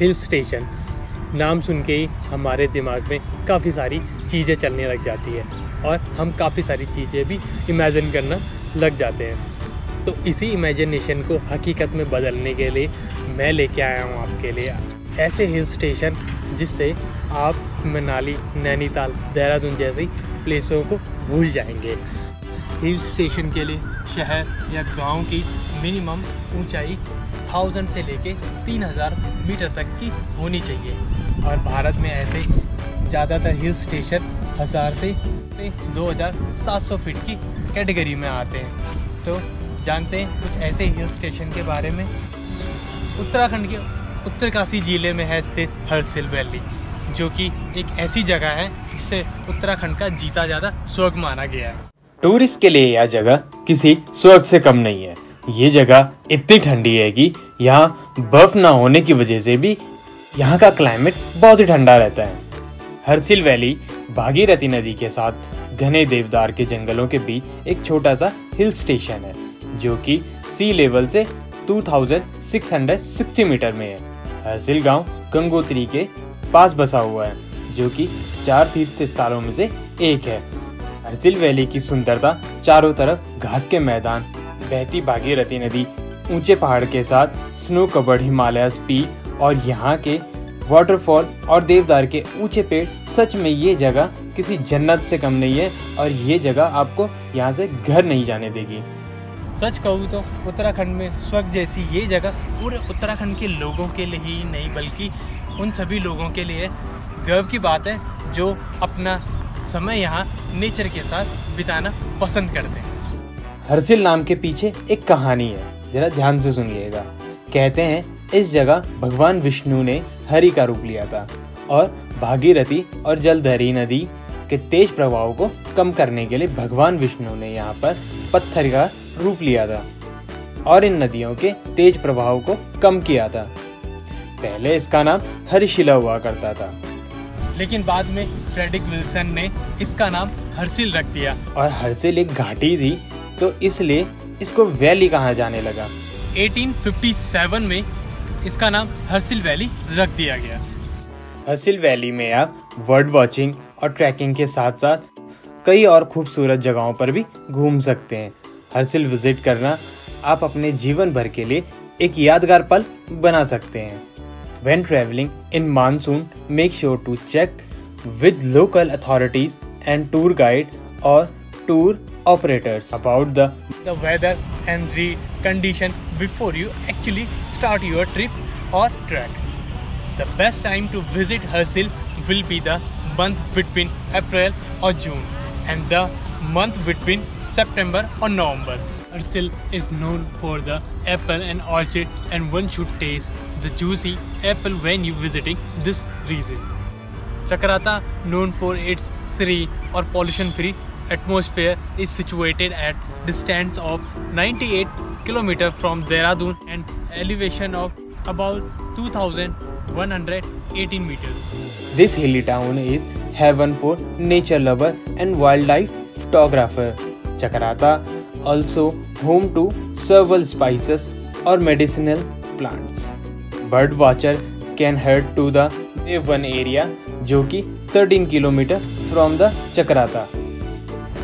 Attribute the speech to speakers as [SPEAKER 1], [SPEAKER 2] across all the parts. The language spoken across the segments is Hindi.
[SPEAKER 1] Hill station. नाम सुन के ही हमारे दिमाग में काफ़ी सारी चीज़ें चलने लग जाती है और हम काफ़ी सारी चीज़ें भी इमेजिन करना लग जाते हैं। तो इसी इमेजिनेशन को हकीकत में बदलने के लिए मैं लेके आया हूँ आपके लिए ऐसे हिल स्टेशन जिससे आप मनाली, नैनीताल, देहरादून जैसी प्लेसों को भूल जाएँगे। हिल स्टेशन के लिए शहर या गाँव की मिनिमम ऊंचाई थाउज़ेंड से लेके तीन हज़ार मीटर तक की होनी चाहिए। और भारत में ऐसे ज़्यादातर हिल स्टेशन हज़ार से दो हज़ार सात सौ फीट की कैटेगरी में आते हैं। तो जानते हैं कुछ ऐसे हिल स्टेशन के बारे में? उत्तराखंड के उत्तरकाशी ज़िले में है स्थित हरसिल वैली, जो कि एक ऐसी जगह है जिससे उत्तराखंड का जीता ज़्यादा स्वर्ग माना गया है।
[SPEAKER 2] टूरिस्ट के लिए यह जगह किसी स्वर्ग से कम नहीं है। ये जगह इतनी ठंडी है कि यहाँ बर्फ़ ना होने की वजह से भी यहाँ का क्लाइमेट बहुत ही ठंडा रहता है। हरसिल वैली, भागीरथी नदी के साथ घने देवदार के जंगलों के बीच एक छोटा सा हिल स्टेशन है, जो कि सी लेवल से 2660 मीटर में है। हरसिल गाँव गंगोत्री के पास बसा हुआ है, जो कि चार तीर्थ स्थलों में से एक है। हरसिल वैली की सुंदरता चारों तरफ़ घास के मैदान बहती भागीरथी नदी, ऊँचे पहाड़ के साथ स्नो कवर्ड हिमालय पी और यहाँ के वाटरफॉल और देवदार के ऊँचे पेड़, सच में ये जगह किसी जन्नत से कम नहीं है और ये जगह आपको यहाँ से घर नहीं जाने देगी।
[SPEAKER 1] सच कहूँ तो उत्तराखंड में स्वर्ग जैसी ये जगह पूरे उत्तराखंड के लोगों के लिए ही नहीं, बल्कि उन सभी लोगों के लिए गर्व की बात है जो अपना समय यहाँ नेचर के साथ बिताना पसंद करते हैं।
[SPEAKER 2] हरसिल नाम के पीछे एक कहानी है। जरा ध्यान से सुनिएगा। कहते हैं इस जगह भगवान विष्णु ने हरि का रूप लिया था और भागीरथी और जलधरी नदी के तेज प्रभाव को कम करने के लिए भगवान विष्णु ने यहाँ पर पत्थर का रूप लिया था और इन नदियों के तेज प्रभाव को कम किया था। पहले इसका नाम हरिशिला हुआ करता था।
[SPEAKER 1] लेकिन बाद में फ्रेडिक विल्सन ने इसका नाम हर्सिल रख दिया।
[SPEAKER 2] और हर्सिल एक घाटी थी तो इसलिए इसको वैली कहा जाने लगा।
[SPEAKER 1] 1857 में इसका नाम हर्सिल वैली रख दिया गया।
[SPEAKER 2] हर्सिल वैली में आप बर्ड वॉचिंग और ट्रैकिंग के साथ साथ कई और खूबसूरत जगहों पर भी घूम सकते हैं। हर्सिल विज़िट करना आप अपने जीवन भर के लिए एक यादगार पल बना सकते हैं। When traveling in monsoon, make sure to check with local authorities and tour guide or tour operators about the,
[SPEAKER 1] the weather and the condition before you actually start your trip or trek. The best time to visit Hersil will be the month between April or June and the month between September or November. Hersil is known for the apple and orchard and one should taste the juicy apple when you visiting this region. Chakrata known for its serene or pollution free atmosphere is situated at distance of 98 km from Dehradun and elevation of about 2118 meters.
[SPEAKER 2] This hilly town is heaven for nature lover and wildlife photographer. Chakrata also home to several spices or medicinal plants. Bird watcher can head to the Devan area जो कि 13 kilometre from the Chakrata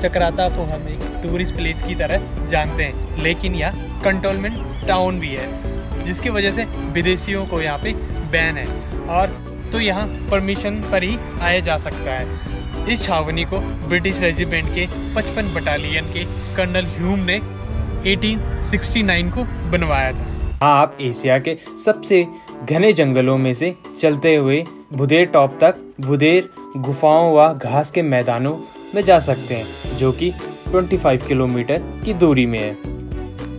[SPEAKER 1] Chakrata तो हम एक टूरिस्ट प्लेस की तरह जानते हैं। लेकिन यह कंटोनमेंट टाउन भी है, जिसकी वजह से विदेशियों को यहाँ पे बैन है। और तो यहाँ परमिशन पर ही आया जा सकता है। इस छावनी को ब्रिटिश रेजिमेंट के 55 बटालियन के कर्नल ह्यूम ने 1869 को बनवाया था।
[SPEAKER 2] हाँ आप एशिया के सबसे घने जंगलों में से चलते हुए बुधेर टॉप तक बुधेर गुफाओं व घास के मैदानों में जा सकते हैं, जो कि 25 किलोमीटर की दूरी में है।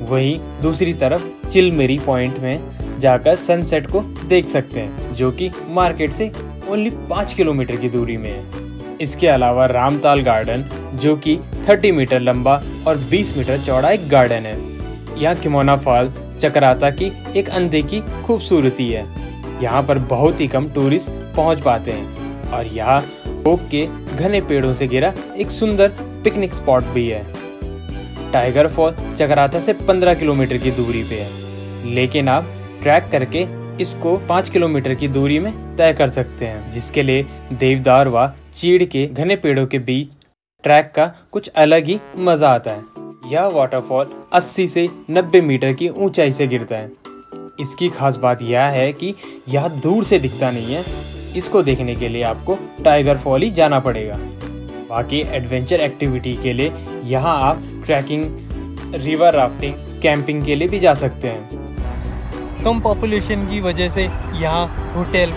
[SPEAKER 2] वहीं दूसरी तरफ़ चिलमेरी पॉइंट में जाकर सनसेट को देख सकते हैं, जो कि मार्केट से ओनली पाँच किलोमीटर की दूरी में है। इसके अलावा रामताल गार्डन, जो कि 30 मीटर लंबा और 20 मीटर चौड़ा एक गार्डन है। यहाँ किमोना फॉल, चक्राता की एक अंधे की खूबसूरती है। यहाँ पर बहुत ही कम टूरिस्ट पहुँच पाते हैं और यहाँ के घने पेड़ों से घिरा एक सुंदर पिकनिक स्पॉट भी है। टाइगर फॉल चक्राता से 15 किलोमीटर की दूरी पे है। लेकिन आप ट्रैक करके इसको पाँच किलोमीटर की दूरी में तय कर सकते हैं, जिसके लिए देवदार व चीड़ के घने पेड़ों के बीच ट्रैक का कुछ अलग ही मज़ा आता है। यह वाटरफॉल 80 से 90 मीटर की ऊंचाई से गिरता है। इसकी खास बात यह है कि यह दूर से दिखता नहीं है इसको देखने के लिए आपको टाइगर फॉल ही जाना पड़ेगा। बाकी एडवेंचर एक्टिविटी के लिए यहाँ आप ट्रैकिंग रिवर राफ्टिंग कैंपिंग के लिए भी जा सकते हैं।
[SPEAKER 1] कम पॉपुलेशन की वजह से यहाँ होटल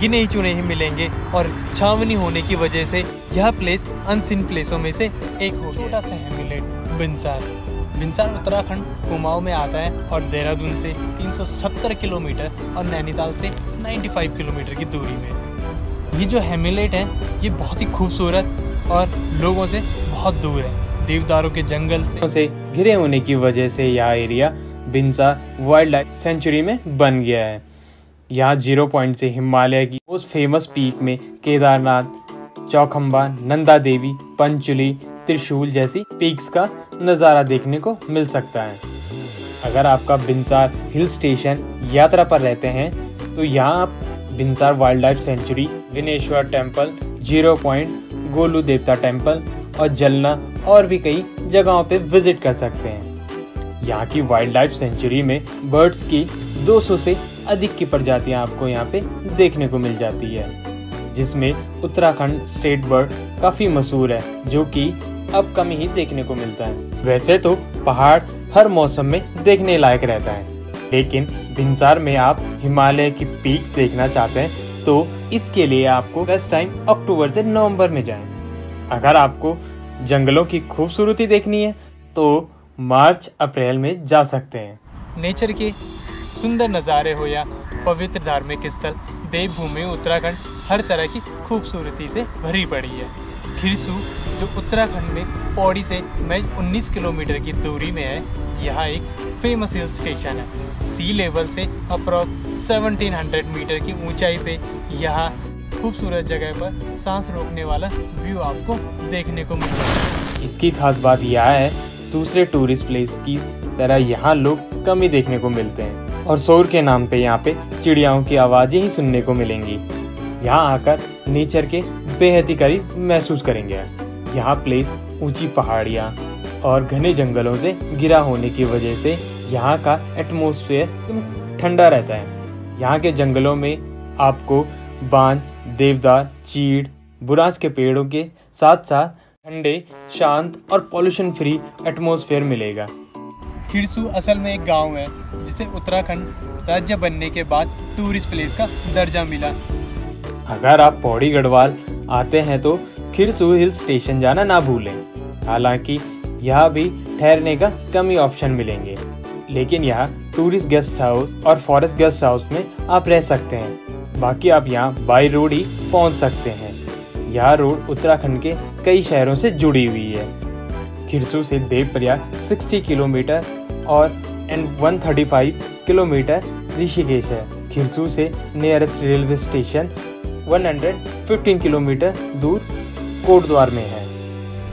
[SPEAKER 1] गिने ही चुने ही मिलेंगे और छावनी होने की वजह से यह प्लेस अनसिन प्लेसों में से एक हो छोटा सा हेमिलेट बिंसार बिंसार उत्तराखंड कुमाऊं में आता है और देहरादून से 370 किलोमीटर और नैनीताल से 95 किलोमीटर की दूरी में। ये जो हेमिलेट है ये बहुत ही खूबसूरत और लोगों से बहुत दूर है। देवदारों के जंगल से,
[SPEAKER 2] घिरे होने की वजह से यह area Binsar wildlife sanctuary में बन गया है। यहाँ ज़ीरो पॉइंट से हिमालय की उस फ़ेमस पीक में केदारनाथ चौखम्बा नंदा देवी पंचुली त्रिशूल जैसी पीक्स का नज़ारा देखने को मिल सकता है। अगर आपका बिंसार हिल स्टेशन यात्रा पर रहते हैं तो यहाँ आप Binsar wildlife sanctuary Bineshwar temple zero point Golu Devta temple और जलना और भी कई जगहों पे विज़िट कर सकते हैं। यहाँ की वाइल्ड लाइफ सेंचुरी में बर्ड्स की 200 से अधिक की प्रजातियाँ आपको यहाँ पे देखने को मिल जाती है। जिसमें उत्तराखंड स्टेट बर्ड काफ़ी मशहूर है, जो कि अब कम ही देखने को मिलता है। वैसे तो पहाड़ हर मौसम में देखने लायक रहता है। लेकिन भिंसार में आप हिमालय की पीक देखना चाहते हैं तो इसके लिए आपको बेस्ट टाइम अक्टूबर से नवंबर में जाएँ। अगर आपको जंगलों की खूबसूरती देखनी है तो मार्च, अप्रैल में जा सकते हैं।
[SPEAKER 1] नेचर के सुंदर नज़ारे हो या पवित्र धार्मिक स्थल, देवभूमि, उत्तराखंड, हर तरह की खूबसूरती से भरी पड़ी है। खिरसू, जो उत्तराखंड में पौड़ी से महज 19 किलोमीटर की दूरी में है, यह एक फ़ेमस हिल स्टेशन है। सी लेवल से अप्रॉक्स 1700 मीटर की ऊंचाई पे यह खूबसूरत जगह पर सांस रोकने वाला व्यू आपको देखने को मिलता है।
[SPEAKER 2] इसकी खास बात यह है, दूसरे टूरिस्ट प्लेस की तरह यहाँ लोग कम ही देखने को मिलते हैं और शोर के नाम पे यहाँ पे चिड़ियाओं की आवाज़ें ही सुनने को मिलेंगी। यहाँ आकर नेचर के बेहद ही करीब महसूस करेंगे। यहाँ प्लेस ऊँची पहाड़ियाँ और घने जंगलों से घिरा होने की वजह से यहाँ का एटमोसफेयर ठंडा रहता है। यहाँ के जंगलों में आपको बांझ देवदार चीड़ बुरास के पेड़ों के साथ साथ ठंडे शांत और पॉल्यूशन फ्री एटमॉस्फेयर मिलेगा।
[SPEAKER 1] खिरसू असल में एक गाँव है जिसे उत्तराखंड राज्य बनने के बाद टूरिस्ट प्लेस का दर्जा मिला।
[SPEAKER 2] अगर आप पौड़ी गढ़वाल आते हैं तो खिरसू हिल स्टेशन जाना ना भूलें। हालाँकि यहाँ भी ठहरने का कम ही ऑप्शन मिलेंगे। लेकिन यहाँ टूरिस्ट गेस्ट हाउस और फॉरेस्ट गेस्ट हाउस में आप रह सकते हैं। बाकी आप यहाँ बाई रोड ही पहुँच सकते हैं। यह रोड उत्तराखंड के कई शहरों से जुड़ी हुई है। खिरसू से देवप्रयाग 60 किलोमीटर और एंड 135 किलोमीटर ऋषिकेश है। खिरसू से नियरेस्ट रेलवे स्टेशन 115 किलोमीटर दूर कोटद्वार में है।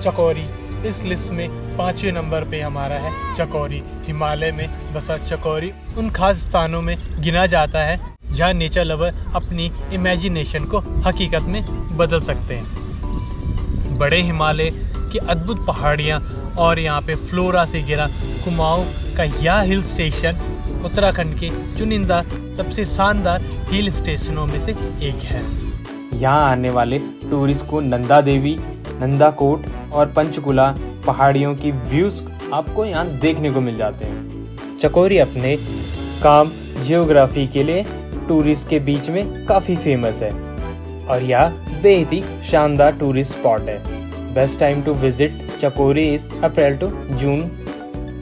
[SPEAKER 1] चकोरी, इस लिस्ट में पाँचवें नंबर पे हमारा है चकोरी। हिमालय में बसा चकोरी। उन खास स्थानों में गिना जाता है, जहाँ नेचर लवर अपनी इमेजिनेशन को हकीकत में बदल सकते हैं। बड़े हिमालय की अद्भुत पहाड़ियाँ और यहाँ पे फ्लोरा से घिरा कुमाऊँ का यह हिल स्टेशन उत्तराखंड के चुनिंदा, सबसे शानदार हिल स्टेशनों में से एक है।
[SPEAKER 2] यहाँ आने वाले टूरिस्ट को नंदा देवी नंदा कोट और पंचकुला पहाड़ियों की व्यूज़ आपको यहाँ देखने को मिल जाते हैं। चकोरी अपने काम जियोग्राफी के लिए टूरिस्ट के बीच में काफ़ी फ़ेमस है। और यह बेहद ही शानदार टूरिस्ट स्पॉट है। Best time to visit Chaukori is April to June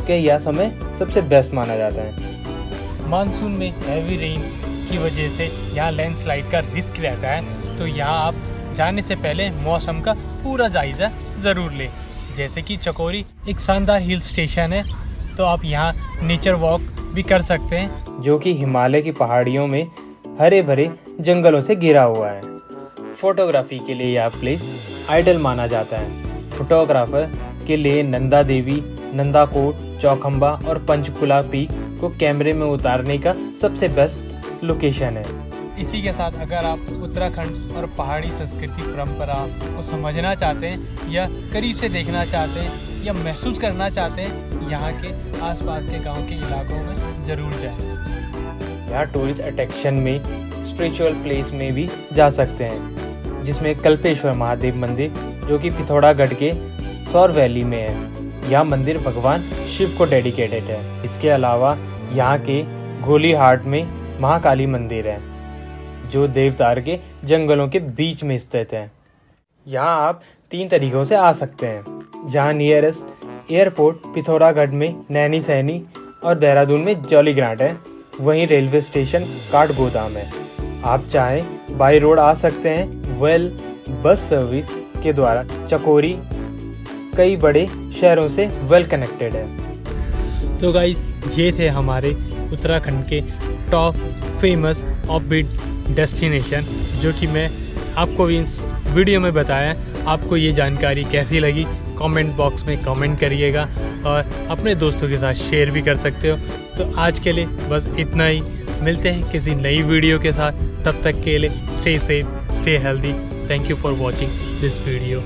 [SPEAKER 2] के यह समय सबसे बेस्ट माना जाता है।
[SPEAKER 1] मानसून में हैवी रेन की वजह से यहाँ लैंडस्लाइड का रिस्क रहता है। तो यहाँ आप जाने से पहले मौसम का पूरा जायज़ा ज़रूर लें। जैसे कि चकोरी एक शानदार हिल स्टेशन है तो आप यहाँ नेचर वॉक भी कर सकते हैं,
[SPEAKER 2] जो कि हिमालय की पहाड़ियों में हरे भरे जंगलों से घिरा हुआ है। फोटोग्राफी के लिए यह प्लेस आइडल माना जाता है। फोटोग्राफर के लिए नंदा देवी, नंदा कोट चौखम्बा और पंचकुला पीक को कैमरे में उतारने का सबसे बेस्ट लोकेशन है।
[SPEAKER 1] इसी के साथ अगर आप उत्तराखंड और पहाड़ी संस्कृति परंपरा को समझना चाहते हैं, या करीब से देखना चाहते हैं, या महसूस करना चाहते हैं, यहाँ के आसपास के गाँव के इलाकों में ज़रूर जाएँ।
[SPEAKER 2] यहाँ टूरिस्ट अट्रैक्शन में स्पिरिचुअल प्लेस में भी जा सकते हैं, जिसमें कल्पेश्वर महादेव मंदिर, जो कि पिथौरागढ़ के सौर वैली में है। यह मंदिर भगवान शिव को डेडिकेटेड है। इसके अलावा यहाँ के गोली हाट में महाकाली मंदिर है। जो देवतार के जंगलों के बीच में स्थित है। यहाँ आप तीन तरीकों से आ सकते हैं। जहाँ नियरेस्ट एयरपोर्ट पिथौरागढ़ में नैनी सैनी और देहरादून में जॉली ग्रांट है, वहीं रेलवे स्टेशन काठ गोदाम है। आप चाहें बाई रोड आ सकते हैं। वेल बस सर्विस के द्वारा चकोरी कई बड़े शहरों से वेल कनेक्टेड है।
[SPEAKER 1] तो गाइस ये थे हमारे उत्तराखंड के टॉप फ़ेमस ऑफबीट डेस्टिनेशन जो कि मैं आपको इस वीडियो में बताया। आपको ये जानकारी कैसी लगी? कमेंट बॉक्स में कमेंट करिएगा और अपने दोस्तों के साथ शेयर भी कर सकते हो। तो आज के लिए बस इतना ही। मिलते हैं किसी नई वीडियो के साथ। तब तक के लिए stay safe stay healthy thank you for watching this video